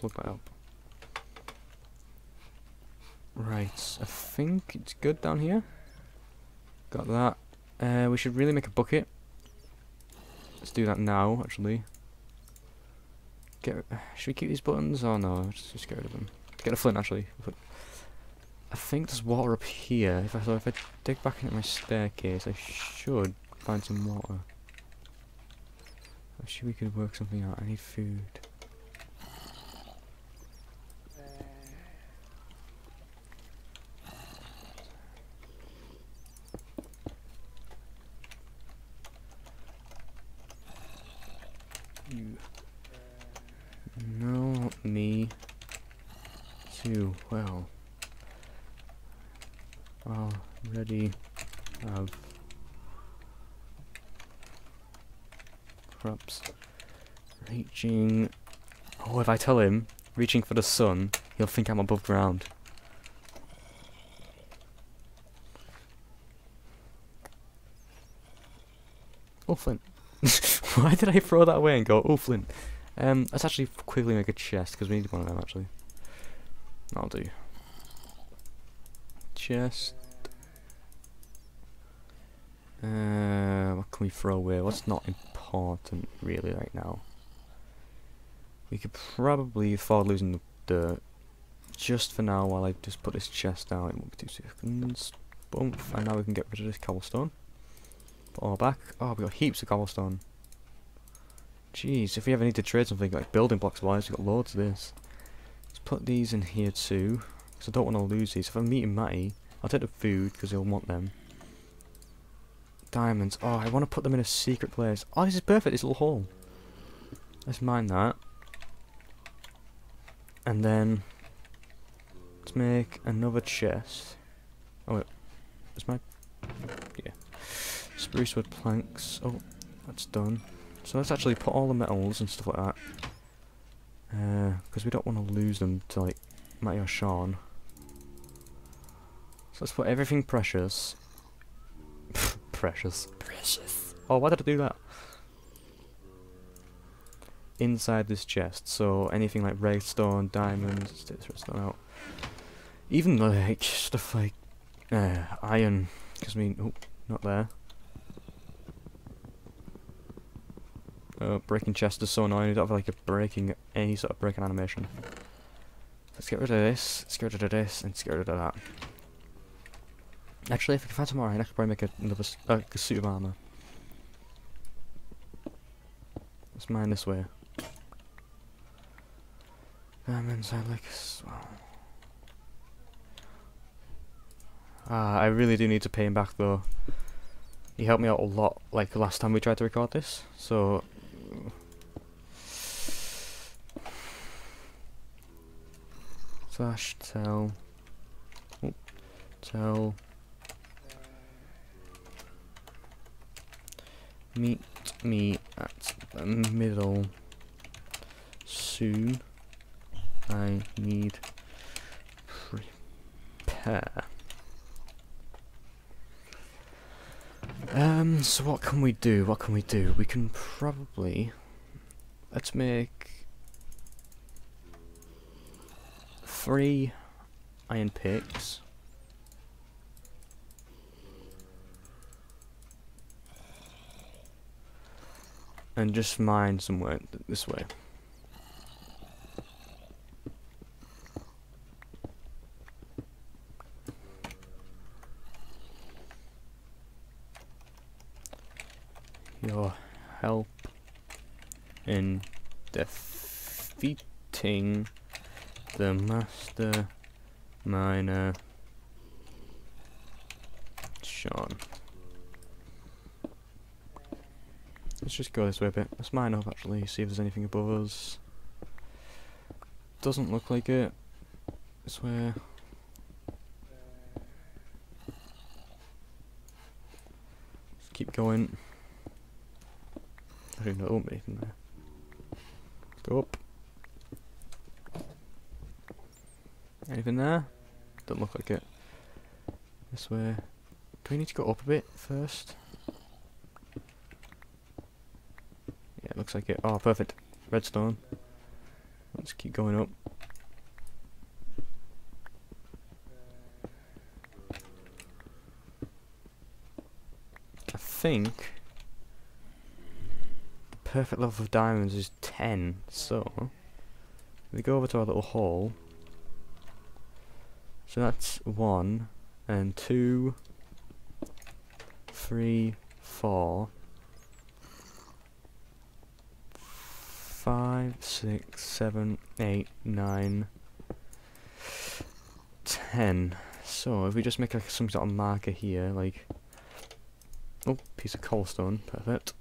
plug that up. Right, I think it's good down here. Got that. Uh, we should really make a bucket. Let's do that now, actually. Get. Should we keep these buttons? Oh no, just, just get rid of them. Get a flint, actually. I think there's water up here. If I so if I dig back into my staircase, I should find some water. Actually, we could work something out. I need food. You. No, not me. You. Well. Already have um, crops reaching. Oh, if I tell him reaching for the sun, he'll think I'm above ground. Oh, Flint. Why did I throw that away and go, oh, Flint? Um, let's actually quickly make a chest, because we need one of them, actually. I'll do. Chest. Uh, what can we throw away? What's not important, really, right now? We could probably afford losing the dirt. Just for now, while I just put this chest down, it won't be two seconds. Boom, and now we can get rid of this cobblestone. Put all back. Oh, we got heaps of cobblestone. Jeez, if we ever need to trade something like building blocks wise, we've got loads of this. Let's put these in here too, because I don't want to lose these. If I'm meeting Mattie, I'll take the food, because he'll want them. Diamonds. Oh, I want to put them in a secret place. Oh, this is perfect, this little hole. Let's mine that. And then, let's make another chest. Oh wait, is my, yeah. Spruce wood planks. Oh, that's done. So let's actually put all the metals and stuff like that. Because uh, we don't want to lose them to like Mattie or Sean. So let's put everything precious. precious. Precious. Oh, why did I do that? Inside this chest. So anything like redstone, diamonds, take this redstone out. Even like stuff like uh, iron. Because I mean, oh, not there. Uh, breaking chest is so annoying, you don't have like a breaking, any sort of breaking animation. Let's get rid of this, let's get rid of this, and let's get rid of that. Actually, if I can find some more iron, I could probably make another uh, a suit of armor. Let's mine this way. I like as well. Ah, I really do need to pay him back though. He helped me out a lot, like last time we tried to record this, so slash tell. Oh, tell. Meet me at the middle. Soon I need prepare um so what can we do what can we do we can probably let's make three iron picks. And just mine somewhere this way. Your help in defeating the master miner Sean. Let's just go this way a bit. Let's mine up actually, see if there's anything above us. Doesn't look like it. This way. Keep going. I there won't be anything there. Go up. Anything there? Don't look like it. This way. Do we need to go up a bit first? Yeah, it looks like it. Oh, perfect. Redstone. Let's keep going up. I think perfect level of diamonds is 10, so we go over to our little hole. So that's 1 and 2, 3, 4, 5, 6, 7, 8, 9, 10. So if we just make like some sort of marker here, like Oh, piece of cobblestone, perfect.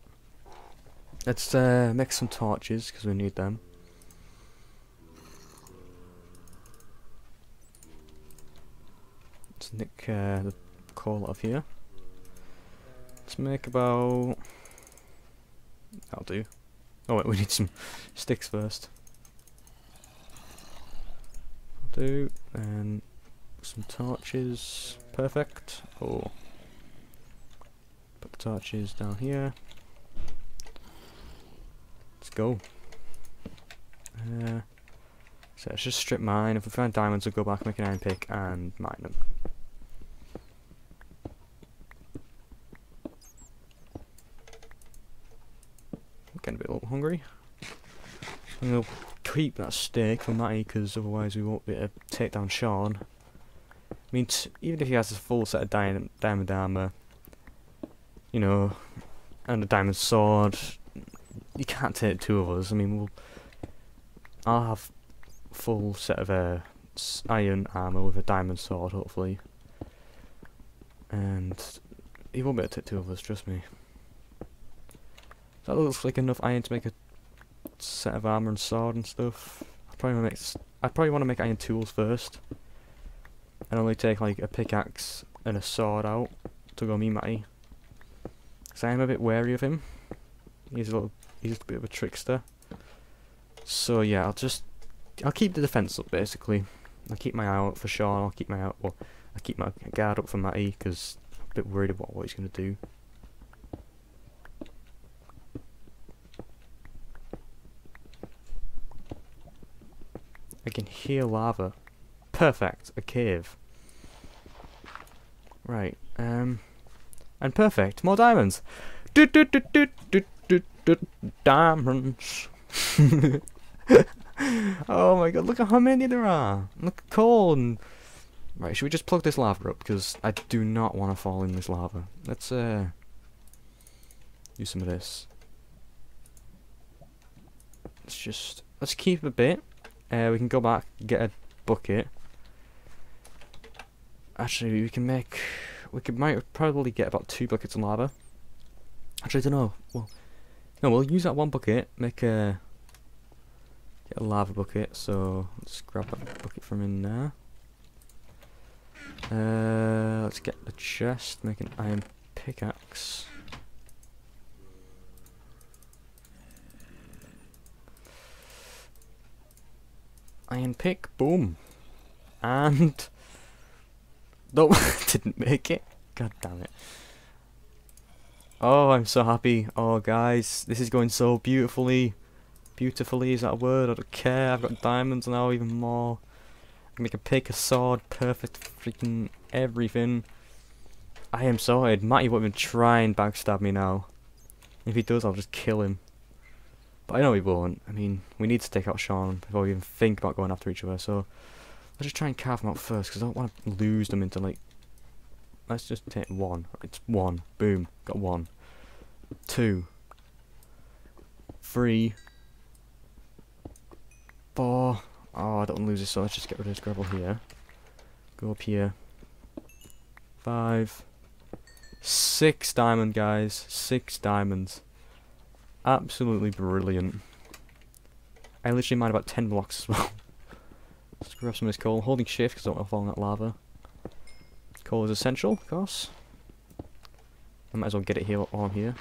Let's uh, make some torches, because we need them. Let's nick uh, the coal off here. Let's make about... That'll do. Oh wait, we need some sticks first. I'll do, and some torches. Perfect. Oh, Put the torches down here. Go. Uh, so let's just strip mine. If we find diamonds, we'll go back, make an iron pick, and mine them. Getting a bit a little hungry. I'm gonna keep that steak for Mattie, because otherwise we won't be able to take down Sean. I mean, even if he has a full set of diamond, diamond armor, you know, and a diamond sword. You can't take two of us. I mean, we'll. I'll have full set of uh, iron armor with a diamond sword, hopefully. And he won't be able to take two of us. Trust me. That looks like enough iron to make a set of armor and sword and stuff. I probably make. I probably want to make iron tools first, and only take like a pickaxe and a sword out to go me Mattie. Because I am a bit wary of him. He's a little, he's a bit of a trickster. So yeah, I'll just, I'll keep the defense up basically. I'll keep my eye out for Sean. I'll keep my out, well, I'll keep my guard up for Mattie because I'm a bit worried about what he's gonna do. I can hear lava. Perfect, a cave. Right, um... And perfect. More diamonds. Do, do, do, do, do, diamonds. oh my god, look at how many there are. Look and... Right, should we just plug this lava up? Because I do not want to fall in this lava. Let's, uh... Use some of this. Let's just... Let's keep a bit. Uh, we can go back, get a bucket. Actually, we can make we could might probably get about two buckets of lava. Actually, I don't know. Well, no, we'll use that one bucket, make a get a lava bucket. So let's grab that bucket from in there. Uh, let's get the chest, make an iron pickaxe. Iron pick, boom, and Nope, didn't make it. God damn it. Oh, I'm so happy. Oh, guys, this is going so beautifully. Beautifully, is that a word? I don't care. I've got diamonds now, even more. I can make a pick, a sword, perfect freaking everything. I am sorted. Mattie won't even try and backstab me now. If he does, I'll just kill him. But I know he won't. I mean, we need to take out Sean before we even think about going after each other, so... Let's just try and carve them out first, because I don't want to lose them into, like... Let's just take one. It's one. Boom. Got one. Two. Three. Four. Oh, I don't want to lose this, so let's just get rid of this gravel here. Go up here. Five. Six diamond, guys. Six diamonds. Absolutely brilliant. I literally mined about ten blocks as well. Let's grab some of this coal. Holding shift because I don't want to fall in that lava. Coal is essential, of course. I might as well get it here while I'm here.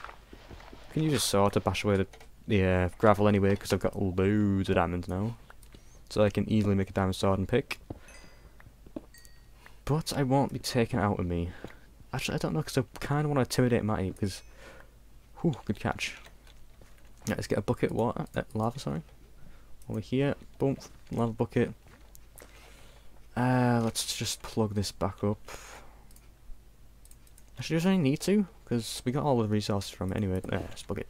I can use a saw to bash away the, the uh, gravel anyway because I've got loads of diamonds now. So I can easily make a diamond sword and pick. But I won't be taken out of me. Actually, I don't know because I kind of want to intimidate Mattie because... Whew, good catch. Let's get a bucket of water, uh, lava, sorry. Over here, boom, lava bucket. Uh, let's just plug this back up. Actually, does I need to? Because we got all the resources from anyway. Let's plug it.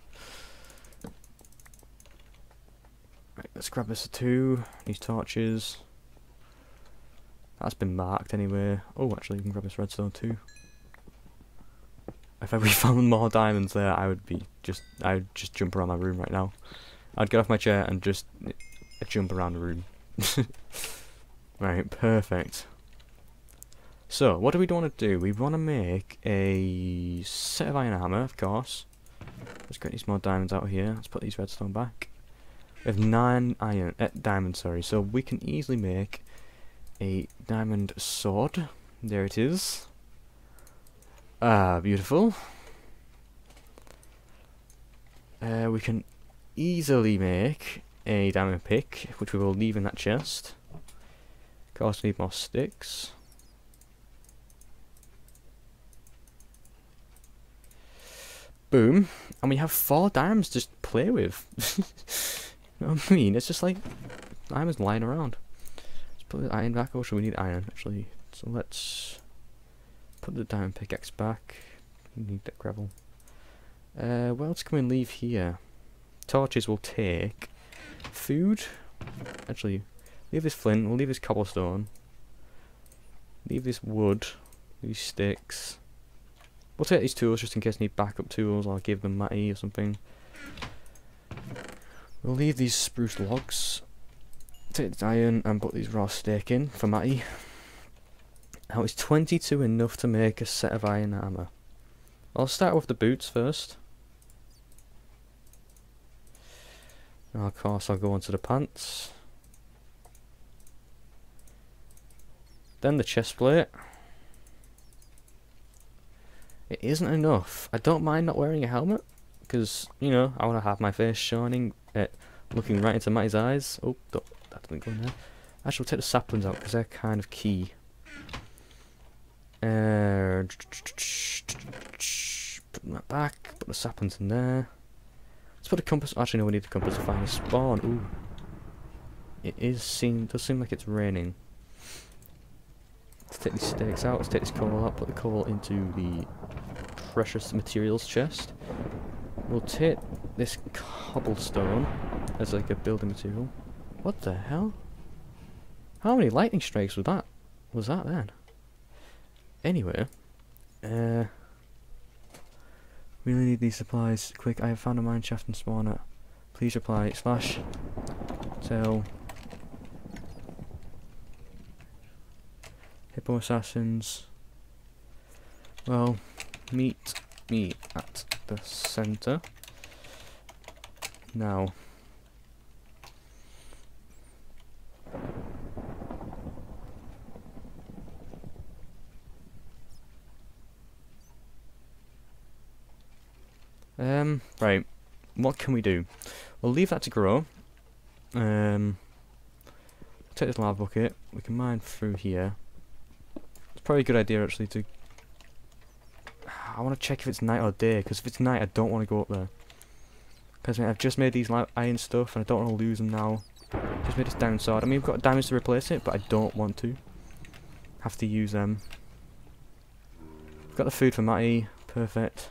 Right, let's grab this two. These torches. That's been marked anyway. Oh, actually, you can grab this redstone too. If I found more diamonds there, I would be just, I would just jump around my room right now. I'd get off my chair and just uh, jump around the room. right, perfect. So, what do we want to do? We want to make a set of iron armor, of course. Let's get these more diamonds out here. Let's put these redstone back. We have nine iron, uh, diamonds, sorry. So we can easily make a diamond sword. There it is. Ah, beautiful. Uh, we can easily make a diamond pick, which we will leave in that chest. Of course, we need more sticks. Boom. And we have four diamonds to play with. you know what I mean? It's just like diamonds lying around. Let's put the iron back. Oh, should we need iron, actually? So let's put the diamond pickaxe back. We need that gravel. Uh, what else can we leave here? Torches will take. Food? Actually, leave this flint, we'll leave this cobblestone. Leave this wood, these sticks. We'll take these tools just in case we need backup tools, I'll give them Mattie or something. We'll leave these spruce logs. Take this iron and put these raw steak in for Mattie. Now is 22 enough to make a set of iron armour? I'll start with the boots first. And of course I'll go on to the pants. Then the chest plate. It isn't enough. I don't mind not wearing a helmet. Because, you know, I want to have my face shining, uh, looking right into Mattie's eyes. Oh, that doesn't go in there. Actually, we'll take the saplings out because they're kind of key. Uh, put that back, put the saplings in there. Let's put a compass. Actually, no, we need the compass to find a spawn. Ooh. It is seem does seem like it's raining. Let's take these stakes out. Let's take this coal out. Put the coal into the precious materials chest. We'll take this cobblestone as like a building material. What the hell? How many lightning strikes was that? Was that then? Anyway, uh, really need these supplies. Quick, I have found a mine shaft and spawner. Please reply slash tell hippo assassins. Well, meet me at the center. Now. Um, right. What can we do? We'll leave that to grow. Um, take this lava bucket. We can mine through here. It's probably a good idea actually to... I want to check if it's night or day, because if it's night I don't want to go up there. Because I've just made these iron stuff and I don't want to lose them now. Just made this diamond sword. I mean, we've got diamonds to replace it, but I don't want to. Have to use them. We've got the food for Mattie. Perfect.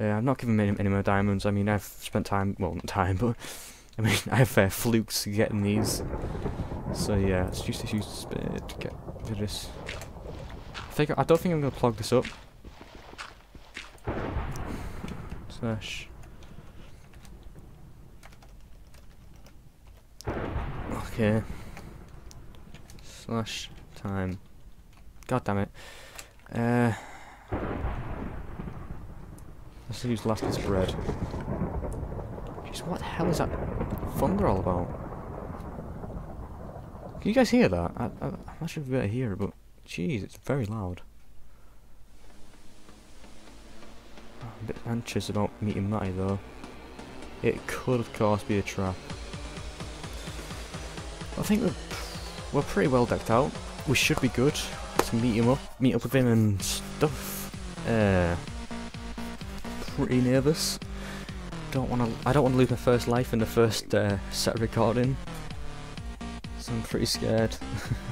Uh, I'm not giving him any, more diamonds. I mean, I've spent time, well, not time, but I mean, I have uh, flukes getting these. So yeah, let's this use spade to get rid of this. I think I don't think I'm gonna plug this up. Slash. Okay. Slash time. God damn it. Uh. Let's use last this bread. Jeez, what the hell is that thunder all about? Can you guys hear that? I, I, not sure if you better hear it, but jeez, it's very loud. A bit anxious about meeting Mattie though. It could of course be a trap. I think we're, we're pretty well decked out. We should be good to meet him up, meet up with him and stuff. Uh, pretty nervous. don't want to. I don't want to lose my first life in the first uh, set recording. So I'm pretty scared.